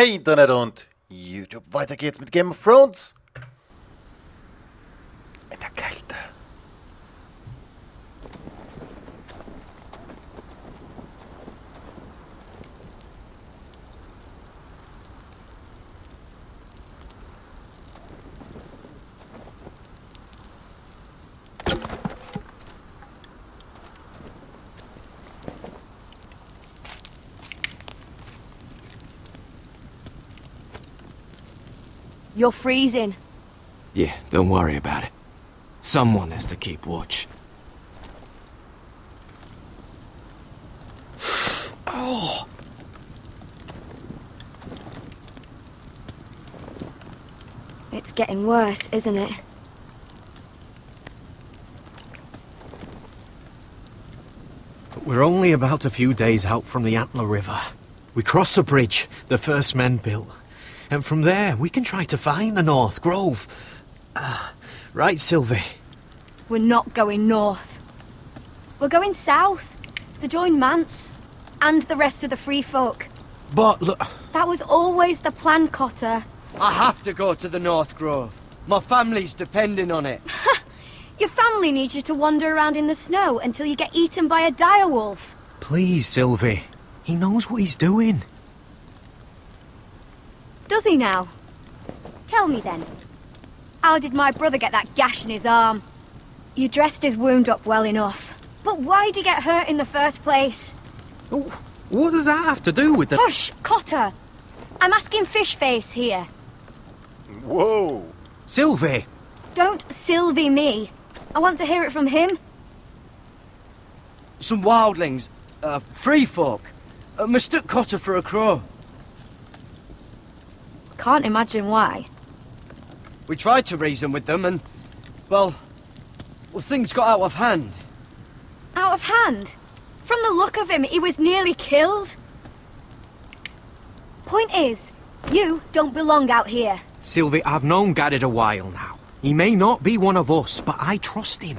Hey Internet und YouTube, weiter geht's mit Game of Thrones. You're freezing. Yeah, don't worry about it. Someone has to keep watch. oh. It's getting worse, isn't it? But We're only about a few days out from the Antler River. We cross a bridge the first men built. And from there, we can try to find the North Grove. Ah, right, Sylvi? We're not going north. We're going south to join Mance and the rest of the free folk. But look, That was always the plan, Cotter. I have to go to the North Grove. My family's depending on it. Your family needs you to wander around in the snow until you get eaten by a direwolf. please, Sylvi. He knows what he's doing. Does he now? Tell me then. How did my brother get that gash in his arm? You dressed his wound up well enough. But why'd he get hurt in the first place? Oh, What does that have to do with the... Hush, Cotter! I'm asking Fishface here. Whoa. Sylvi! Don't Sylvi me. I want to hear it from him. Some wildlings, uh, free folk, uh, mistook Cotter for a crow. Can't imagine why. We tried to reason with them and, well, well, things got out of hand. Out of hand. From the look of him, he was nearly killed. Point is, you don't belong out here. Sylvi, I've known Gared a while now. He may not be one of us, but I trust him.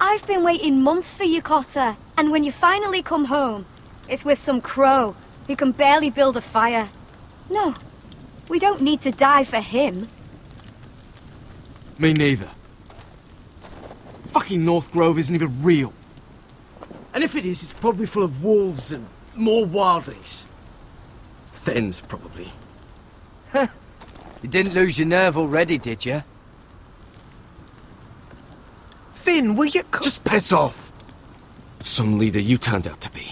I've been waiting months for you, Cotter. And when you finally come home, it's with some crow who can barely build a fire. No, we don't need to die for him. Me neither. Fucking North Grove isn't even real. And if it is, it's probably full of wolves and more wildlings. Thenns, probably. You didn't lose your nerve already, did you? Finn, will you... Just piss off! Some leader you turned out to be.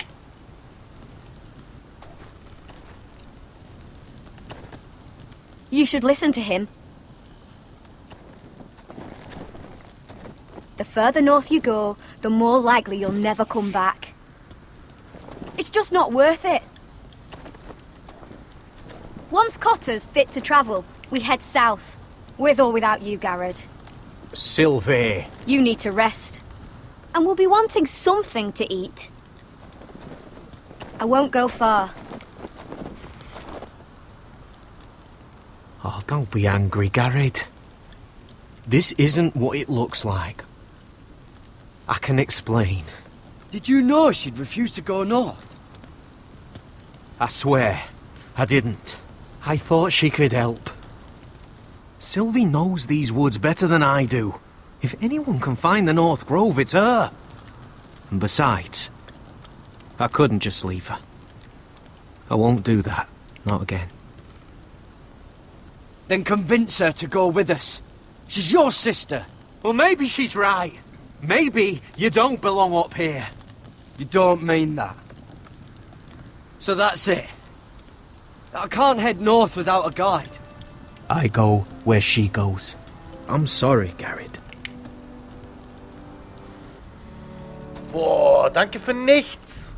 You should listen to him. The further north you go, the more likely you'll never come back. It's just not worth it. Once Cotter's fit to travel, we head south. With or without you, Gared. Sylvi. You need to rest. And we'll be wanting something to eat. I won't go far. Oh, don't be angry, Gared. This isn't what it looks like. I can explain. Did you know she'd refuse to go north? I swear, I didn't. I thought she could help. Sylvi knows these woods better than I do. If anyone can find the North Grove, it's her. And besides, I couldn't just leave her. I won't do that. Not again. Then convince her to go with us. She's your sister. Well, maybe she's right. Maybe you don't belong up here. You don't mean that. So that's it. I can't head north without a guide. I go where she goes. I'm sorry, Gared. Boah, danke für nichts.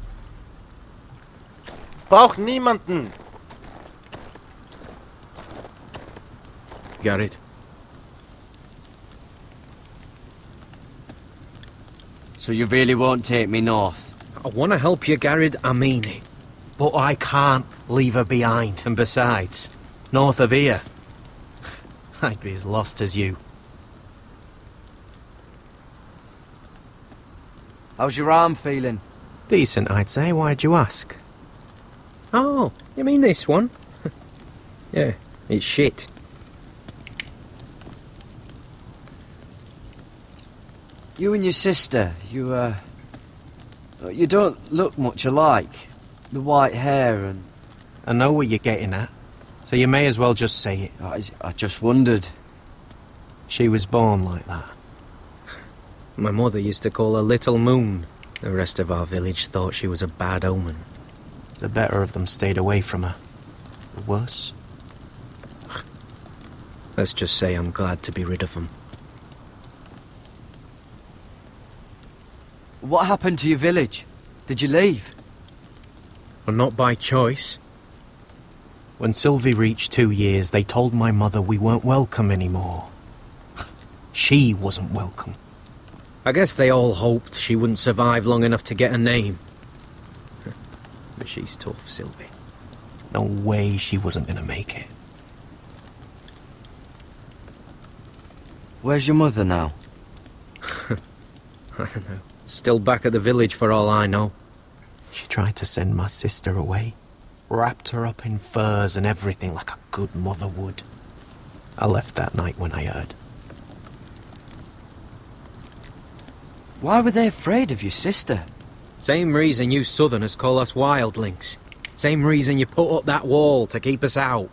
Braucht niemanden. Gared, So you really won't take me north? I want to help you, Gared, I mean it. But I can't leave her behind. And besides, north of here, I'd be as lost as you. How's your arm feeling? Decent, I'd say. Why'd you ask? Oh, you mean this one? Yeah, it's shit. You and your sister, you, uh... You don't look much alike. The white hair and... I know what you're getting at, so you may as well just say it. I, I just wondered. She was born like that. My mother used to call her Little Moon. The rest of our village thought she was a bad omen. The better of them stayed away from her. The worse. Let's just say I'm glad to be rid of them. What happened to your village? Did you leave? Well, not by choice. When Sylvi reached two years, they told my mother we weren't welcome anymore. she wasn't welcome. I guess they all hoped she wouldn't survive long enough to get a name. But she's tough, Sylvi. No way she wasn't gonna make it. Where's your mother now? I don't know. Still back at the village for all I know. She tried to send my sister away. Wrapped her up in furs and everything like a good mother would. I left that night when I heard. Why were they afraid of your sister? Same reason you southerners call us wildlings. Same reason you put up that wall to keep us out.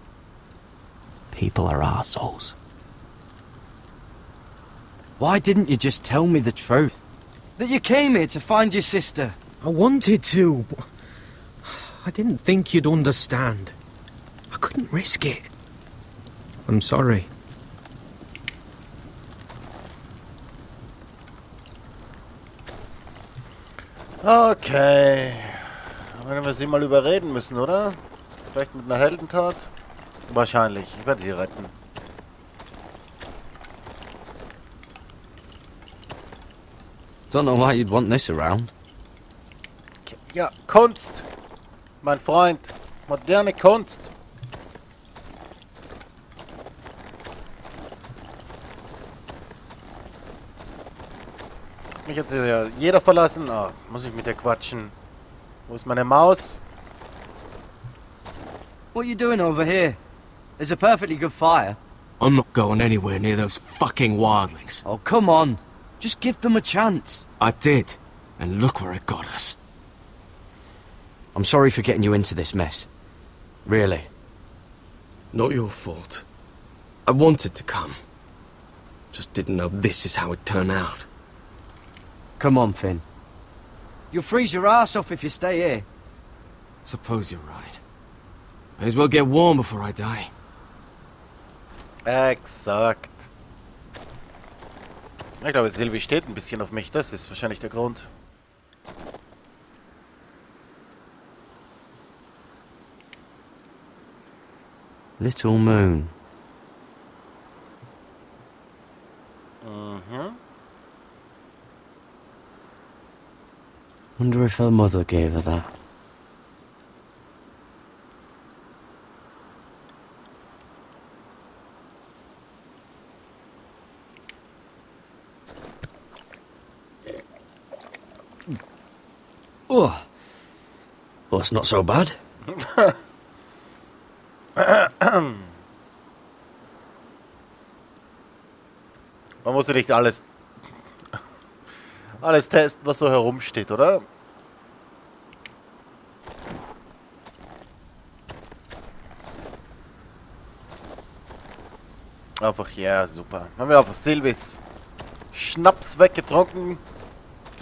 People are arseholes. Why didn't you just tell me the truth? That you came here to find your sister? I wanted to. but I didn't think you'd understand. I couldn't risk it. I'm sorry. Okay. Dann werden wir sie mal überreden müssen, oder? Vielleicht mit einer Heldentat? Wahrscheinlich. Ich werde sie retten. Don't know why you'd want this around. Ja, Kunst. Mein Freund. Moderne Kunst. Mich hat ja jeder verlassen. Ah, muss ich mit der quatschen. Wo ist meine Maus? What are you doing over here? There's a perfectly good fire. I'm not going anywhere near those fucking wildlings. Oh, come on. Just give them a chance. I did, and look where it got us. I'm sorry for getting you into this mess. Really. Not your fault. I wanted to come. Just didn't know this is how it turned out. Come on, Finn. You'll freeze your ass off if you stay here. Suppose you're right. May as well get warm before I die. Exakt. Ich glaube, Silvi steht ein bisschen auf mich. Das ist wahrscheinlich der Grund. Little Moon. Mhm. Wonder if her mother gave her that. Oh. Well, it's not so bad. Man muss ja nicht alles... Alles testen, was so herumsteht, oder? Einfach, ja, super. Haben wir einfach Silvis Schnaps weggetrunken.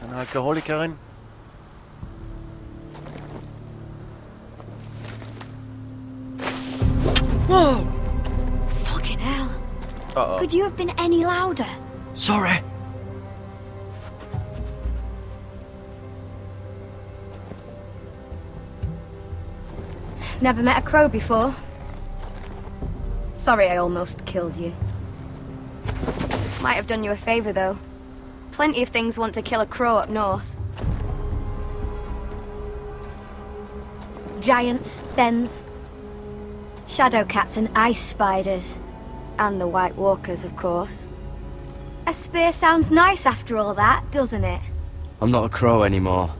Eine Alkoholikerin. Could you have been any louder? Sorry. Never met a crow before. Sorry I almost killed you. Might have done you a favor, though. Plenty of things want to kill a crow up north. Giants, Thenns, shadow cats and ice spiders. And the white walkers, of course. A spear sounds nice after all that, doesn't it? I'm not a crow anymore.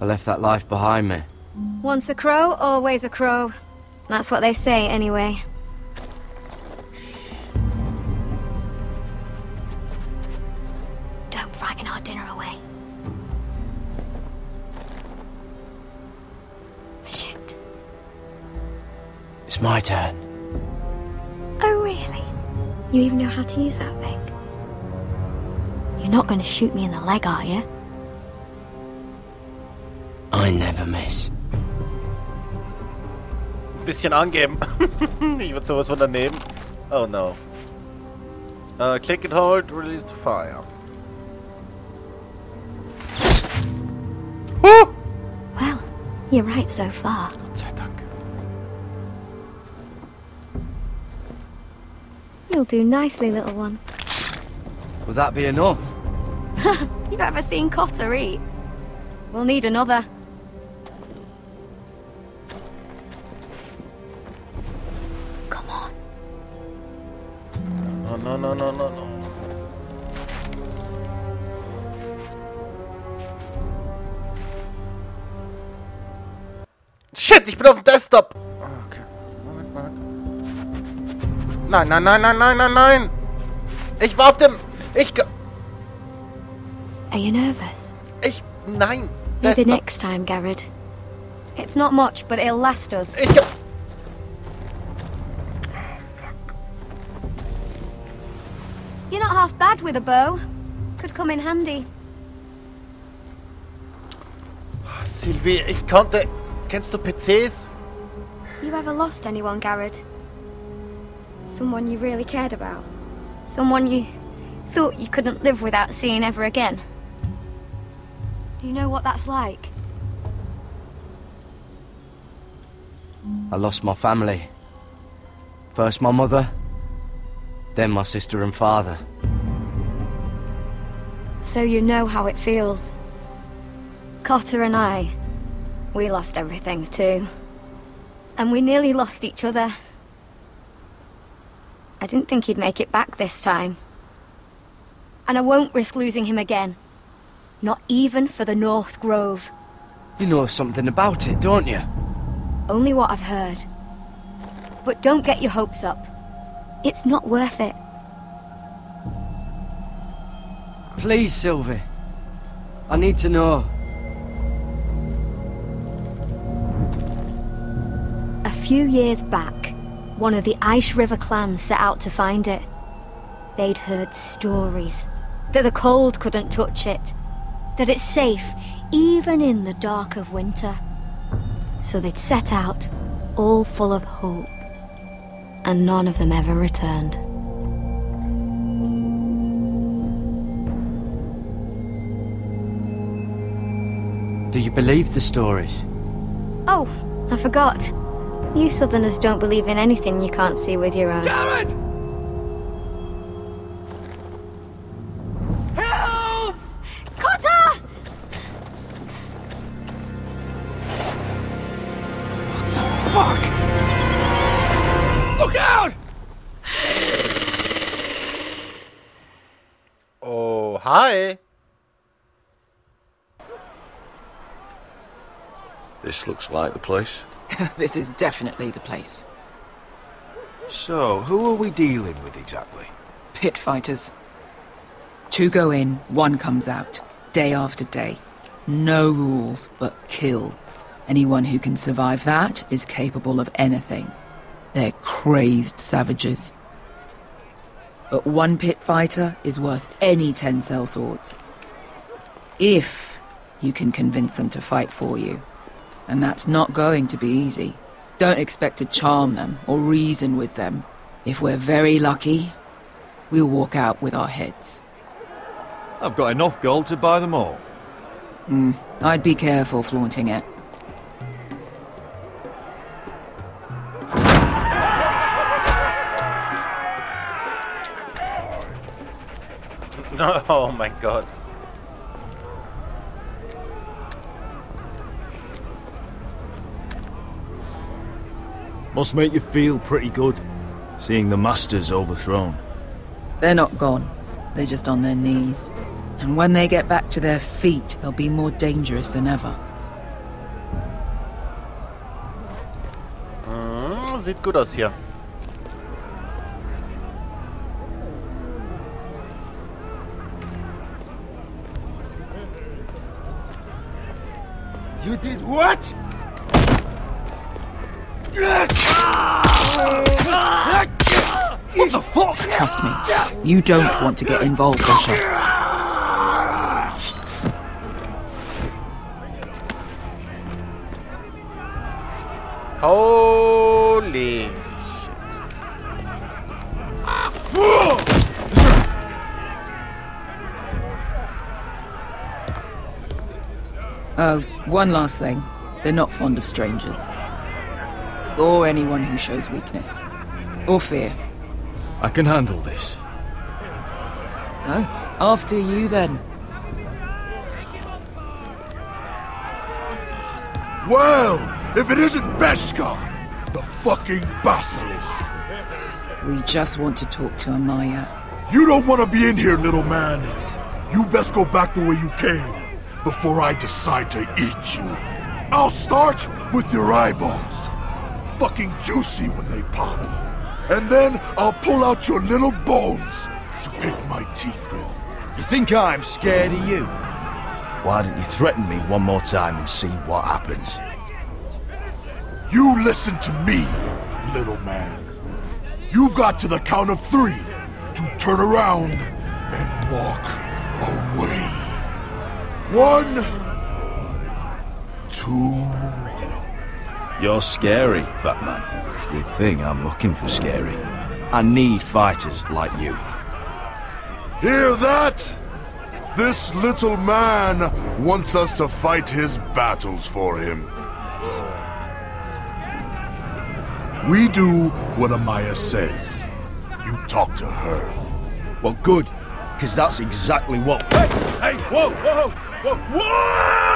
I left that life behind me. Once a crow, always a crow. That's what they say, anyway. Don't frighten our dinner away. Shit. It's my turn. Really? You even know how to use that thing? You're not going to shoot me in the leg, are you? I never miss. Bisschen angeben. ich würde sowas von daneben. Oh no. Uh, click and hold, release the fire. Huh! Well, you're right so far. Gott sei Dank. You'll do nicely, little one. Will that be enough? You ever seen Cotter eat? We'll need another. Come on. No, no, no, no, no, no. Shit, ich bin auf dem Desktop. Nein, nein, nein, nein, nein, nein, nein. Ich war auf dem... Ich... ge- Are you nervous? Ich... Nein. Maybe next time, Gared. It's not much, but it'll last us. Ich... You're not half bad with a bow. Could come in handy. Sylvie, ich konnte... Kennst du PCs? You ever lost anyone, Gared? Someone you really cared about? Someone you thought you couldn't live without seeing ever again? Do you know what that's like? I lost my family. First my mother, then my sister and father. So you know how it feels. Cotter and I, we lost everything too. And we nearly lost each other. I didn't think he'd make it back this time. And I won't risk losing him again. Not even for the North Grove. You know something about it, don't you? Only what I've heard. But don't get your hopes up. It's not worth it. Please, Sylvi. I need to know. A few years back, one of the Ice River clans set out to find it. They'd heard stories that the cold couldn't touch it, that it's safe even in the dark of winter. So they'd set out, all full of hope, and none of them ever returned. Do you believe the stories? Oh, I forgot. You Southerners don't believe in anything you can't see with your own. Gared! Cotter! What the fuck! Look out! Oh, hi. This looks like the place. This is definitely the place. So, who are we dealing with exactly? Pit fighters. Two go in, one comes out, day after day. No rules, but kill. Anyone who can survive that is capable of anything. They're crazed savages. But one pit fighter is worth any ten sell swords. If you can convince them to fight for you. And that's not going to be easy. Don't expect to charm them or reason with them. If we're very lucky, we'll walk out with our heads. I've got enough gold to buy them all. Hmm, I'd be careful flaunting it. Oh my god. Must make you feel pretty good, seeing the Masters overthrown. They're not gone. They're just on their knees. And when they get back to their feet, they'll be more dangerous than ever. Hmm, sieht gut aus hier. You did what? What the fuck? Trust me, you don't want to get involved, Russia. Holy shit. Oh, one last thing. They're not fond of strangers. Or anyone who shows weakness. Or fear. I can handle this. Oh, after you then. Well, if it isn't Beskha, the fucking basilisk. We just want to talk to Amaya. You don't want to be in here, little man. You best go back the way you came before I decide to eat you. I'll start with your eyeballs. Fucking juicy when they pop. And then I'll pull out your little bones to pick my teeth with. You think I'm scared of you? Why don't you threaten me one more time and see what happens? You listen to me, little man. You've got to the count of three to turn around and walk away. One, two. You're scary, fat man. Good thing I'm looking for scary. I need fighters like you. Hear that? This little man wants us to fight his battles for him. We do what Amaya says. You talk to her. Well, good, because that's exactly what. Hey, hey, whoa, whoa, whoa, whoa!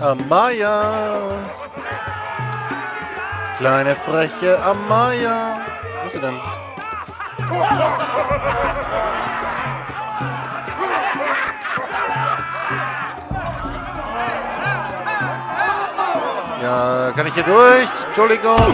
Amaya. Kleine freche Amaya. Wo ist sie denn? Kann ich hier durch? Entschuldigung.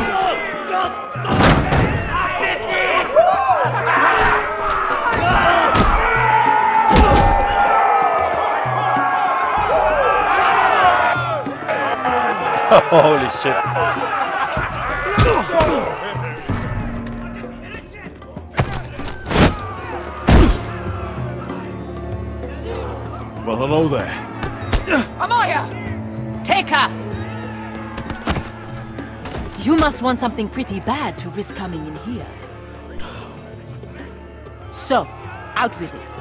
Holy shit. Well, hello there. Amaya! Take her! You must want something pretty bad to risk coming in here. So, out with it.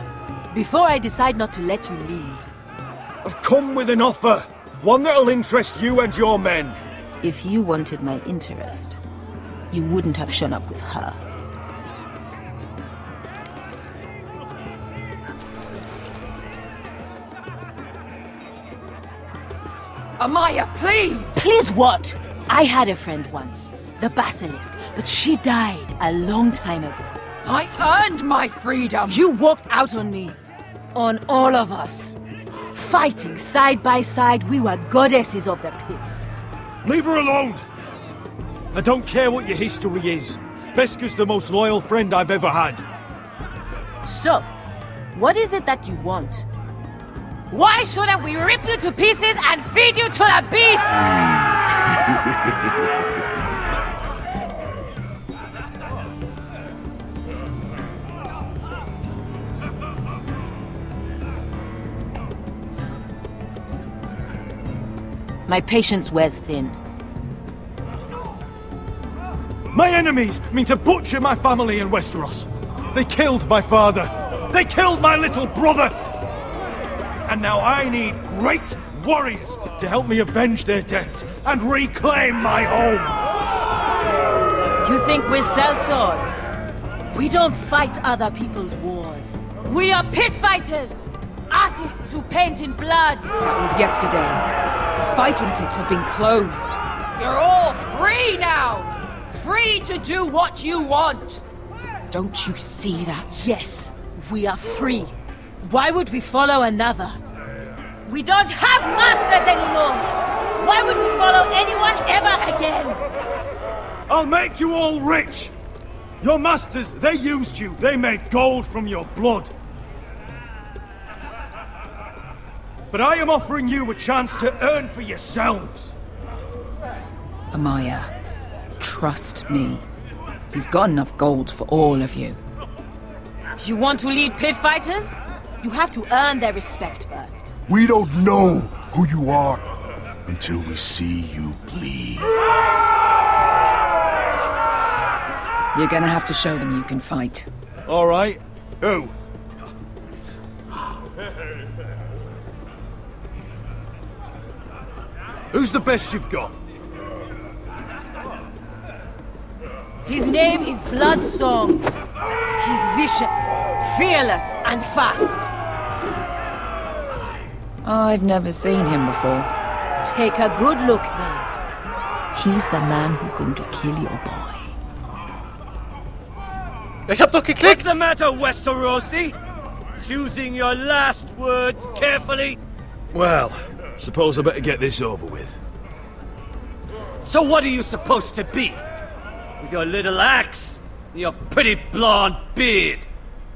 Before I decide not to let you leave. I've come with an offer. One that'll interest you and your men. If you wanted my interest, you wouldn't have shown up with her. Amaya, please! Please what? I had a friend once, the Basilisk, but she died a long time ago. I earned my freedom! You walked out on me. On all of us. Fighting side by side, we were goddesses of the pits. Leave her alone! I don't care what your history is. Beskha's the most loyal friend I've ever had. So, what is it that you want? Why shouldn't we rip you to pieces and feed you to the beast? My patience wears thin. My enemies mean to butcher my family in Westeros. They killed my father. They killed my little brother. And now I need great warriors to help me avenge their deaths and reclaim my home. You think we sell swords? We don't fight other people's wars. We are pit fighters! Artists who paint in blood! That was yesterday. The fighting pits have been closed. You're all free now! free to do what you want. Don't you see that? Yes, we are free. Why would we follow another? We don't have masters anymore! Why would we follow anyone ever again? I'll make you all rich! Your masters, they used you. They made gold from your blood. But I am offering you a chance to earn for yourselves. Amaya, trust me. He's got enough gold for all of you. If you want to lead pit fighters? You have to earn their respect first. We don't know who you are until we see you bleed. You're gonna have to show them you can fight. All right. Who? Who's the best you've got? His name is Bloodsong. He's vicious, fearless, and fast. I've never seen him before. Take a good look then. He's the man who's going to kill your boy. Ich hab doch geklickt! What's the matter, Westerosi? Choosing your last words carefully? Well, suppose I better get this over with. So what are you supposed to be? With your little axe? and Your pretty blonde beard?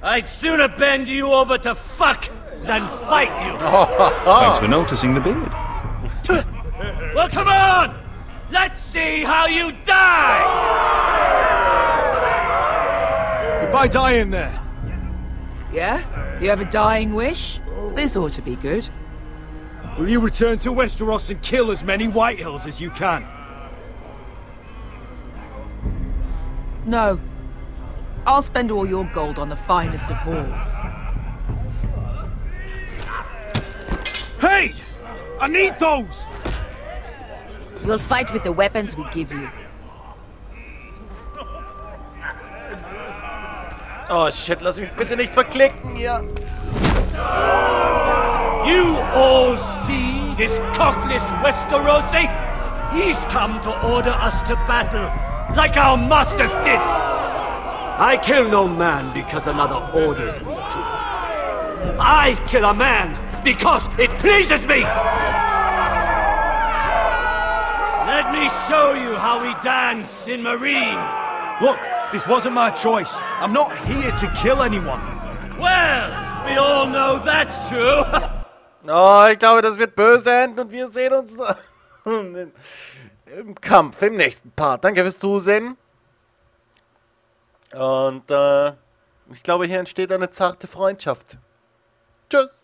I'd sooner bend you over to fuck than fight you! Thanks for noticing the beard. well, come on! Let's see how you die! Goodbye dying there. Yeah? You have a dying wish? This ought to be good. Will you return to Westeros and kill as many Whitehills as you can? No. I'll spend all your gold on the finest of halls. Hey! I need those! You'll fight with the weapons we give you. Oh shit, lass mich bitte nicht verklicken hier. You all see this cockless Westerosi? He's come to order us to battle, like our masters did. I kill no man because another orders me to. I kill a man because it pleases me! Let me show you how we dance in Marine. Look, this wasn't my choice. I'm not here to kill anyone. Well, we all know that's true. Oh, ich glaube, das wird böse enden und wir sehen uns im Kampf, im nächsten Part. Danke fürs Zusehen. Und äh, ich glaube, hier entsteht eine zarte Freundschaft. Tschüss.